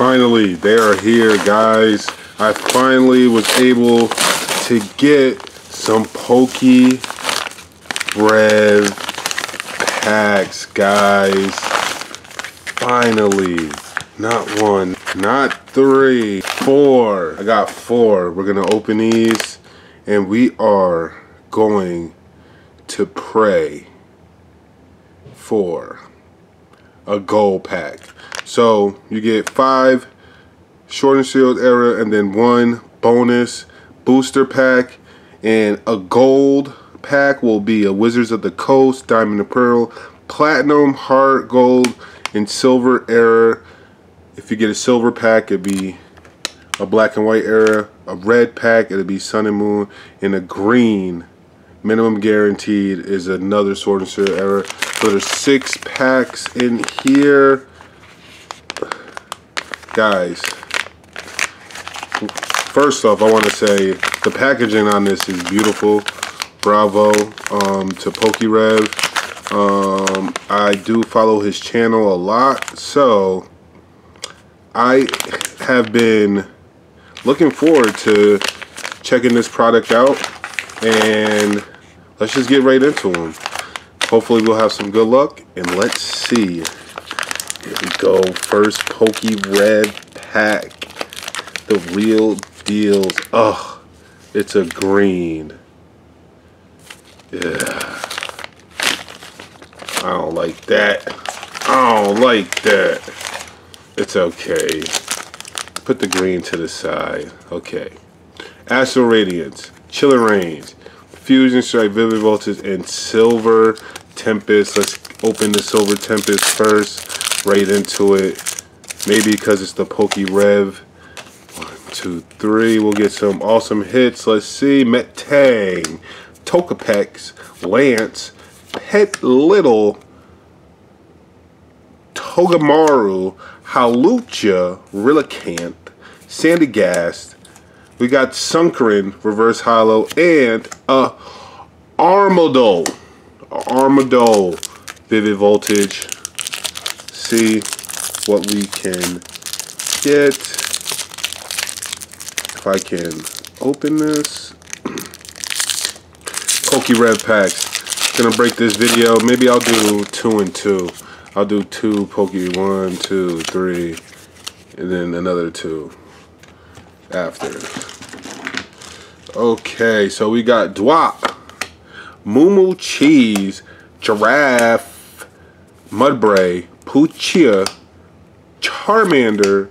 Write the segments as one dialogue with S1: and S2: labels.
S1: finally, they are here, guys. I finally was able to get some Pokey Rev packs, guys. Finally. Not one, not three, four. I got four. We're gonna open these and we are going to pray for a gold pack. So you get five Sword and Shield era and then one bonus booster pack and a gold pack will be a Wizards of the Coast, Diamond and Pearl, Platinum, Heart, Gold, and Silver era. If you get a silver pack, it'd be a black and white era. A red pack, it'd be Sun and Moon. And a green, minimum guaranteed, is another Sword and Shield era. So there's six packs in here. Guys, first off, I want to say the packaging on this is beautiful. Bravo um, to PokeRev. Um, I do follow his channel a lot, so I have been looking forward to checking this product out and let's just get right into them. Hopefully we'll have some good luck and let's see. Here we go. First Pokey Rev pack. The real deals. Ugh. It's a green. Yeah. I don't like that. I don't like that. It's okay. Put the green to the side. Okay. Astral Radiance, Chilling Reigns, Fusion Strike, Vivid Voltage, and Silver Tempest. Let's open the Silver Tempest first. Right into it. Maybe because it's the Poke Rev. One, two, three. We'll get some awesome hits. Let's see. Metang, Togepex, Lance, Pet Little, Togamaru, Hawlucha, Relicanth, Sandygast. We got Sunkern, Reverse Hollow, and uh, a Armadillo. Armadillo, Vivid Voltage. See what we can get. If I can open this. Poke Red packs. Gonna break this video. Maybe I'll do two and two. I'll do two Pokey, one, two, three, and then another two after. Okay, so we got Dwap, Moo Cheese, Giraffe, Mudbray, Puchia, Charmander,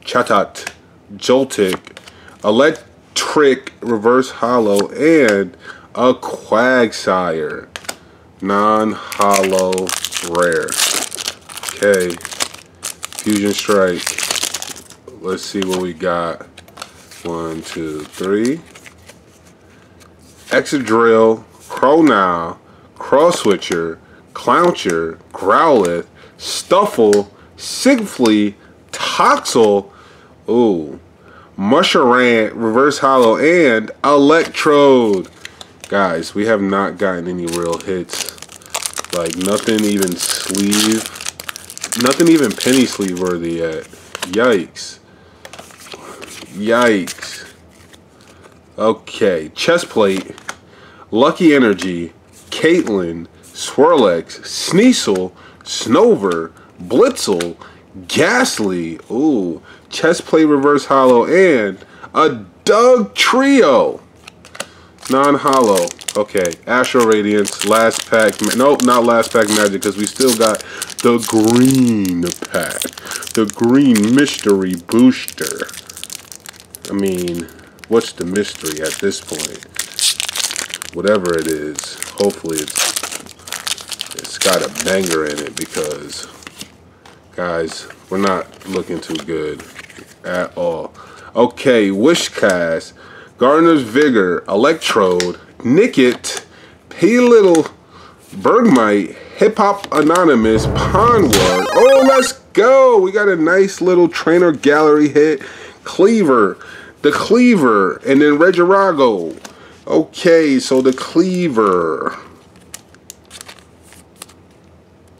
S1: Chatot, Joltik, Electric Reverse Hollow, and a Quagsire. Non-hollow rare. Okay. Fusion Strike. Let's see what we got. One, two, three. Excadrill, Crownile, Crosswitcher, Clauncher, Growlithe, Stufful, Sigflee, Toxel, ooh, Musharant, Reverse Hollow, and Electrode. Guys, we have not gotten any real hits. Like, nothing even sleeve. Nothing even penny sleeve worthy yet. Yikes. Yikes. Okay, chest plate, Lucky Energy, Caitlyn, Swirlix, Sneasel, Snover, Blitzle, Gastly, ooh, chest plate reverse hollow, and a Dugtrio. Non-hollow. Okay, Astral Radiance, last pack. Nope, not last pack magic because we still got the green pack. The green mystery booster. I mean, what's the mystery at this point? Whatever it is, hopefully it's it's got a banger in it because guys, we're not looking too good at all. Okay, Whiscash, Gardenia's Vigor, Electrode, Nickit, P Little, Bergmite, Hip Hop Anonymous, Pondward. Oh, let's go! We got a nice little trainer gallery hit. Cleaver, the Cleaver, and then Regirogo. Okay, so the Cleaver.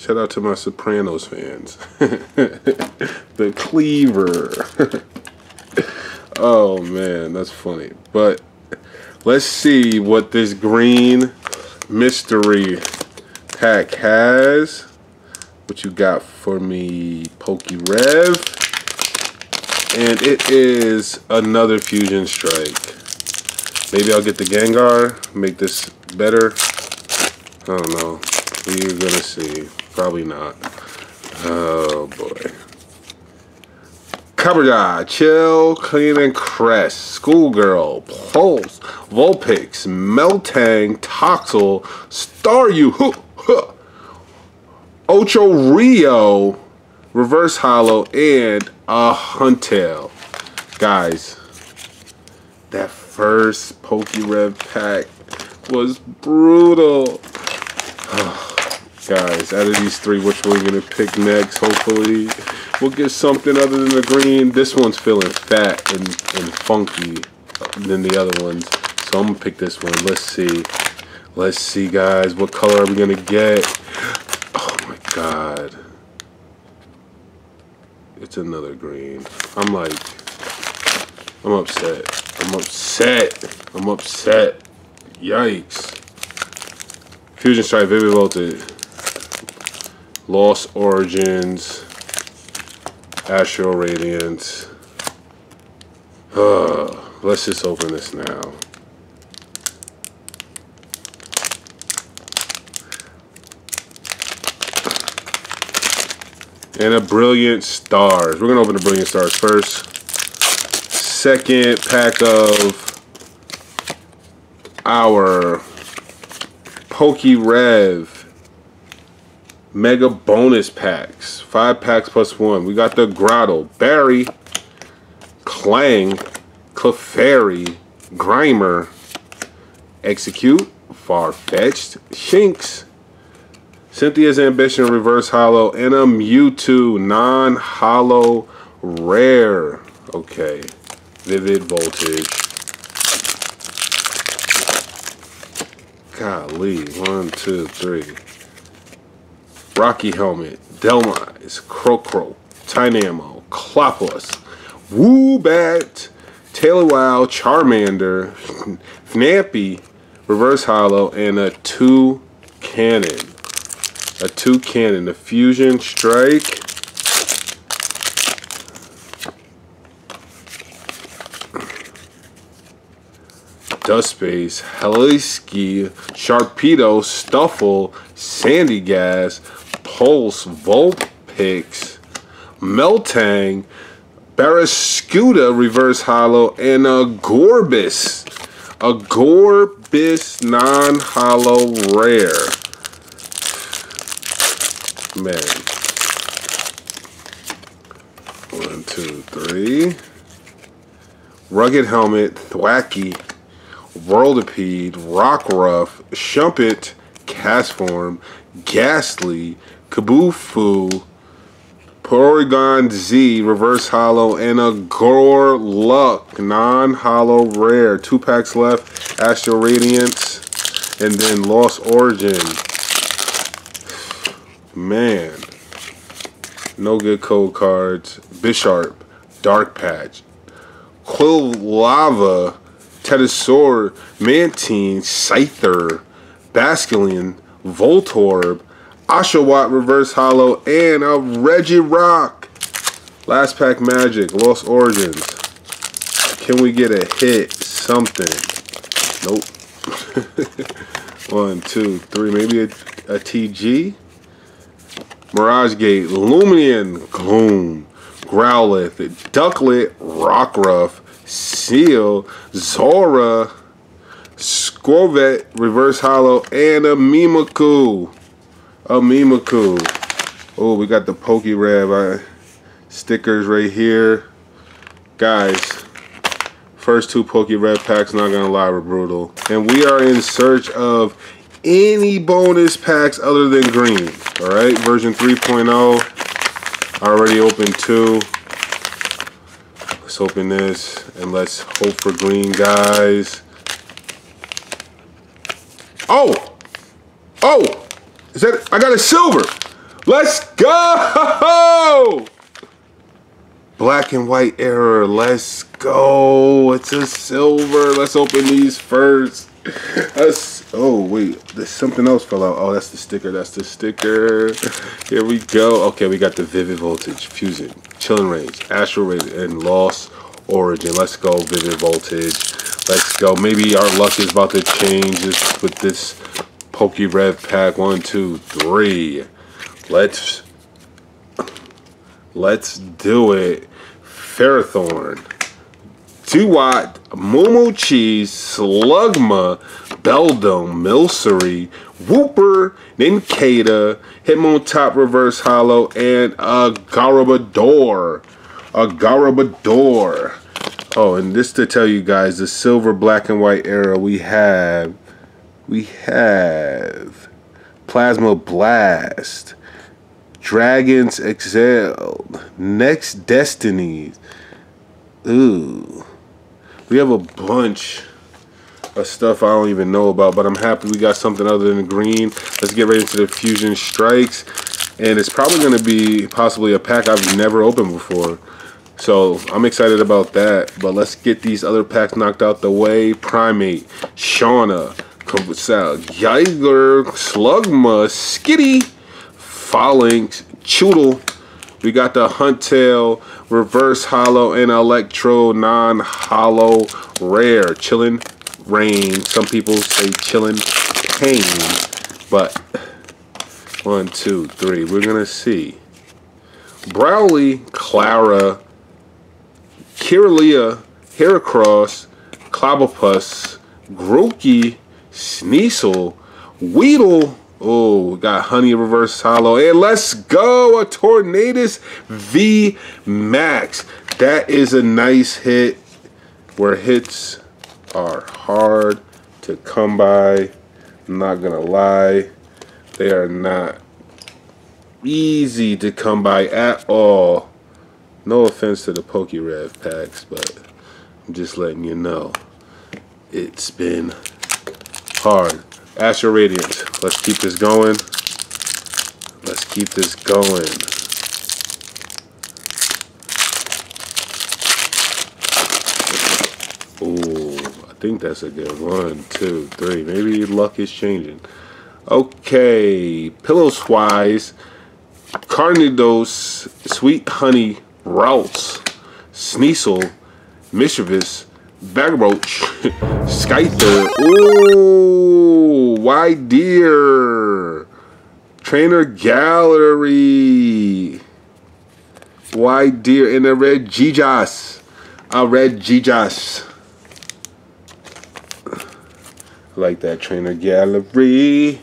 S1: Shout out to my Sopranos fans. the Cleaver. oh man, that's funny. But let's see what this green mystery pack has. What you got for me, Pokey Rev? And it is another Fusion Strike. Maybe I'll get the Gengar, make this better. I don't know. We're gonna see. Probably not. Oh boy. Copperajah, Chill, Clean and Crest, Schoolgirl, Pulse, Vulpix, Meltang, Toxel, Staryu, huh, huh, Ocho Rio, Reverse Hollow, and a Huntail. Guys, that first PokeRev pack was brutal. Guys, out of these three, which one are going to pick next? Hopefully, we'll get something other than the green. This one's feeling fat and, and funky than the other ones. So I'm going to pick this one. Let's see. Let's see, guys. What color are we going to get? Oh, my God. It's another green. I'm like, I'm upset. I'm upset. I'm upset. Yikes. Fusion Strike, Vivid Voltage. Lost Origins, Astral Radiance. Uh, let's just open this now. And a Brilliant Stars. We're going to open the Brilliant Stars first. Second pack of our Pokey Rev mega bonus packs. Five packs plus one. We got the Grotto, Barry, Klang, Clefairy, Grimer, Exeggcute, Farfetch'd, Shinx, Cynthia's Ambition Reverse Hollow, and a Mewtwo non-hollow rare. Okay. Vivid Voltage. Golly. One, two, three. Rocky Helmet, Delmize, Crocro, Tynamo, Cloplus, Woobat, Wow, Charmander, Fnappy, Reverse Hollow, and a two cannon. A two cannon, a Fusion Strike. Dustspace, Heliski, Sharpedo, Stufful, Sandygast, Pulse, Vulpix, Meltang, Barraskewda Reverse Hollow, and a Gorbis. A Gorbis non-hollow rare. Man. One, two, three. Rugged Helmet, Thwackey, Whirlipede, Rockruff, Shumpet, Castform, Gastly, Kabufu, Porygon Z, Reverse Hollow, and a Gore Luck non-hollow rare. Two packs left, Astral Radiance, and then Lost Origin. Man. No good code cards. Bisharp, Dark Patch, Quilava, Teddisaur, Mantine, Scyther, Basculin, Voltorb, Oshawott Reverse Hollow, and a Regirock. Last pack Magic, Lost Origins. Can we get a hit? Something. Nope. One, two, three, maybe a, a TG. Mirage Gate, Lumineon, Gloom, Growlithe, Ducklett, Rockruff, Seal, Zora, Skwovet, Reverse Hollow, and a Mimikyu. A Mimikyu. Oh, we got the PokeRev uh, stickers right here. Guys, first two PokeRev packs, not gonna lie, were brutal. And we are in search of any bonus packs other than green. Alright, version 3.0. Already opened two. Let's open this and let's hope for green, guys. Oh! Oh! Is that, I got a silver. Let's go! Black and white error. Let's go. It's a silver. Let's open these first. Oh, wait. There's something else fell out. Oh, that's the sticker. That's the sticker. Here we go. Okay, we got the Vivid Voltage, Fusion, Chilling Range, Astral and Lost Origin. Let's go, Vivid Voltage. Let's go. Maybe our luck is about to change with this PokeRev pack. One, two, three. Let's let's do it. Ferrothorn. 2 watt, Momo Cheese, Slugma, Beldum, Milcery, Wooper, Nincada, Hitmontop Reverse Hollow, and a Garbodor. A Garbodor. Oh, and just to tell you guys, the silver, black, and white era, we have, we have Plasma Blast, Dragons Exiled, Next Destinies. Ooh. We have a bunch of stuff I don't even know about, but I'm happy we got something other than green. Let's get right into the Fusion Strikes. And it's probably going to be possibly a pack I've never opened before. So I'm excited about that. But let's get these other packs knocked out the way. Primate, Shauna, Compensal, Geiger, Slugma, Skitty, Phalanx, Choodle. We got the Huntail, Reverse Hollow, and Electro Non-Hollow Rare. Chillin' Rain. Some people say Chillin' Pain. But, one, two, three. We're going to see. Brawly, Clara, Kirlia, Heracross, Clobbopus, Grookey, Sneasel, Weedle, Oh, got Honey Reverse Hollow. And let's go! A Tornadus V Max. That is a nice hit where hits are hard to come by. I'm not gonna lie. They are not easy to come by at all. No offense to the PokeRev packs, but I'm just letting you know. It's been hard. Astral Radiance. Let's keep this going. Let's keep this going. Ooh, I think that's a good one, two, three. Maybe luck is changing. Okay, Piloswine, Cranidos, Sweet Honey, Routes, Sneasel, Mischievous, Bagroach, Scyther, ooh, White Deer, Trainer Gallery, White Deer, and a red Gijas, a red Gijas. like that Trainer Gallery.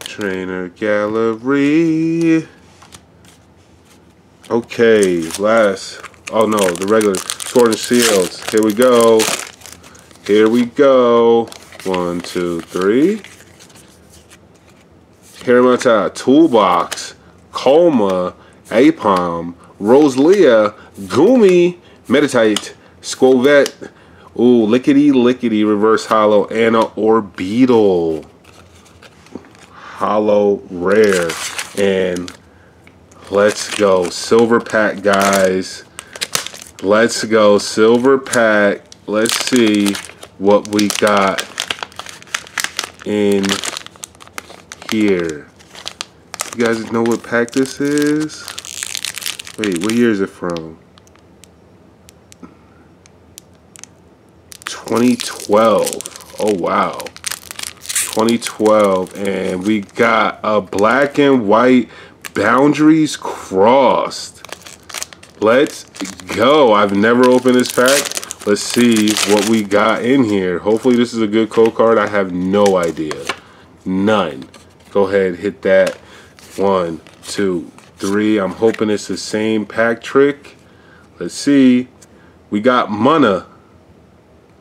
S1: Trainer Gallery. Okay, last. Oh no, the regular Sword and Shields. Here we go. Here we go. One, two, three. Karamata, Toolbox, Coma, Apom, Roselia, Gumi, Meditite, Skwovet, ooh, Lickety Lickety, Reverse Hollow, Anna Orbeetle. Hollow Rare. And Let's go. Silver pack, guys. Let's go. Silver pack. Let's see what we got in here. You guys know what pack this is? Wait, what year is it from? 2012. Oh, wow. 2012. And we got a black and white Boundaries crossed. Let's go. I've never opened this pack. Let's see what we got in here. Hopefully this is a good code card. I have no idea. None. Go ahead, hit that. One, two, three. I'm hoping it's the same pack trick. Let's see. We got Mana.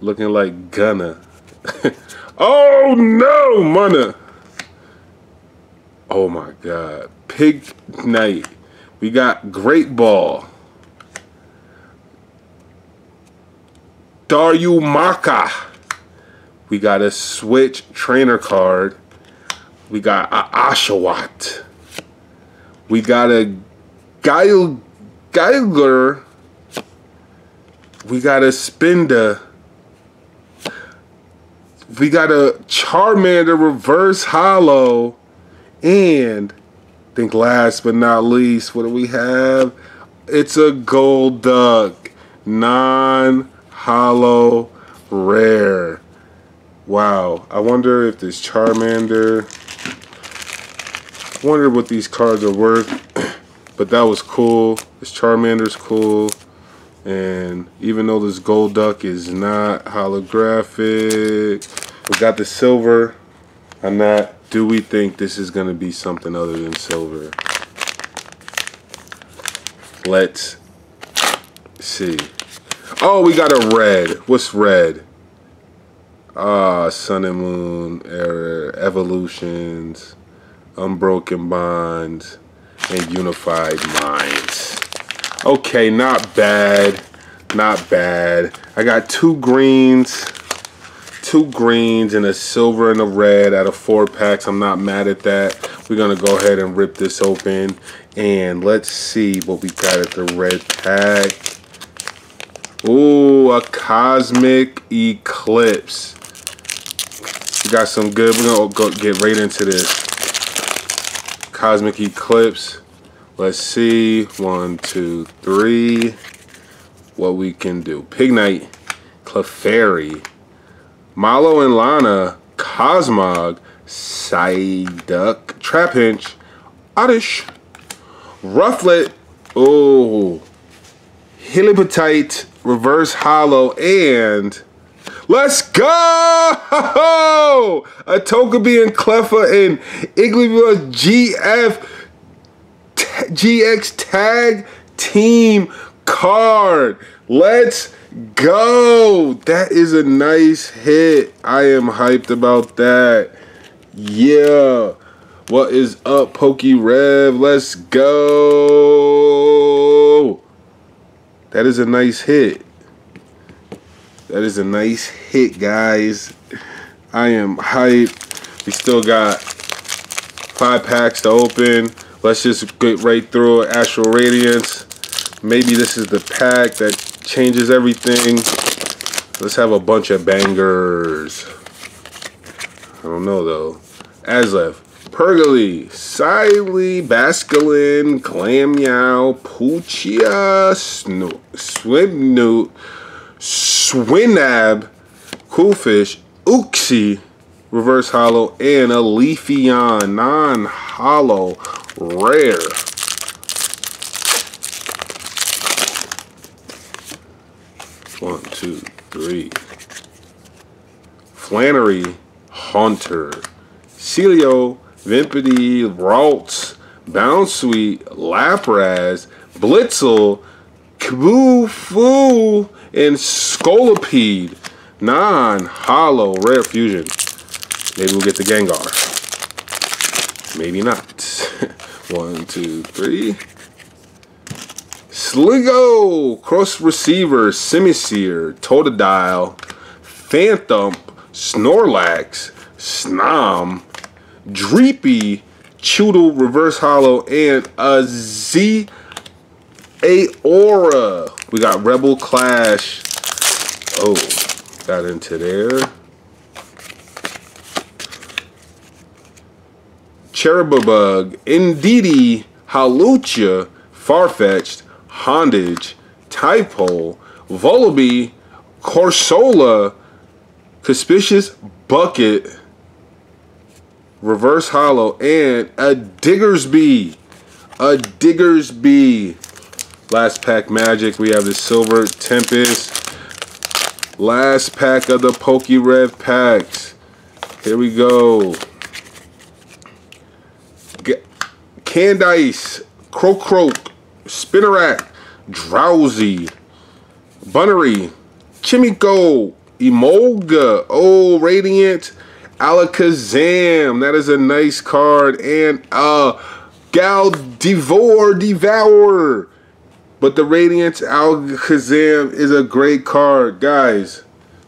S1: Looking like Gunna. oh no, Mana. Oh my god. Pig Knight. We got Great Ball. Darumaka. We got a Switch trainer card. We got a Oshawott. We got a Geil Geiger. We got a Spinda. We got a Charmander reverse hollow. And think last but not least, what do we have? It's a gold duck, Non hollow rare. Wow. I wonder if this Charmander. I wonder what these cards are worth. but that was cool. This Charmander's cool. And even though this gold duck is not holographic, we got the silver. I'm not. Do we think this is going to be something other than silver? Let's see. Oh, we got a red. What's red? Ah, Sun and Moon Era, Evolutions, Unbroken Bonds, and Unified Minds. Okay, not bad. Not bad. I got two greens, two greens, and a silver and a red out of four packs. I'm not mad at that. We're going to go ahead and rip this open. And let's see what we got at the red pack. Ooh, a Cosmic Eclipse. We got some good. We're going to go get right into this. Cosmic Eclipse. Let's see. One, two, three. What we can do. Pignite, Clefairy, Mallow and Lana, Cosmog, Psyduck, Trapinch, Oddish, Rufflet, oh, Helioptile, Reverse Hollow, and let's go! A Togepi and Cleffa and Igglybuff GF GX Tag Team card. Let's go. That is a nice hit. I am hyped about that. Yeah. What is up, Pokey Rev? Let's go. That is a nice hit. That is a nice hit, guys. I am hyped. We still got five packs to open. Let's just get right through it. Astral Radiance. Maybe this is the pack that changes everything. Let's have a bunch of bangers. I don't know, though. Azelf, Pergly, Siley, Basculin, Glammeow, Puchia, Sno Swimnewt, Swinub, Coolfish, Uxie, Reverse Hollow, and a Leafeon non-hollow rare. One, two, three. Flannery, Hunter. Celio, Vimpity, Ralts, Bounsweet, Lapras, Blitzle, Kabufu, and Scolipede. Non-hollow rare fusion. Maybe we'll get the Gengar. Maybe not. One, two, three. Sligo, Cross Receiver, Simisear, Totodile, Phantom, Snorlax, Snom, Dreepy, Chewtle, Reverse Hollow, and a Z Aura. We got Rebel Clash. Oh, got into there. Cherubug, Indeedee, Hawlucha, Farfetch'd, Hondage, Typole, Vullaby, Corsola, Conspicuous Bucket, Reverse Hollow, and a Diggersby. A Diggersby. Last pack Magic. We have the Silver Tempest. Last pack of the PokeRev packs. Here we go. Candice, Croak Croak, Spinarak, Drowsy, Bunnery, Chimico, Emolga, Oh Radiant, Alakazam. That is a nice card. And uh Gardevoir, Devour. But the Radiant Alakazam is a great card. Guys,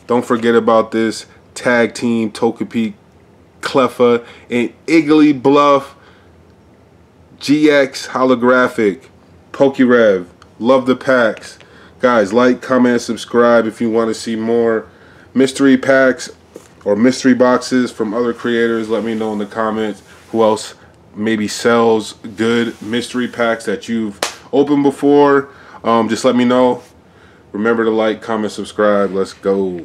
S1: don't forget about this. Tag Team, Togepi, Cleffa, and Igglybuff GX Holographic, PokeRev. Love the packs. Guys, like, comment, subscribe if you want to see more mystery packs or mystery boxes from other creators. Let me know in the comments who else maybe sells good mystery packs that you've opened before. Um, just let me know. Remember to like, comment, subscribe. Let's go.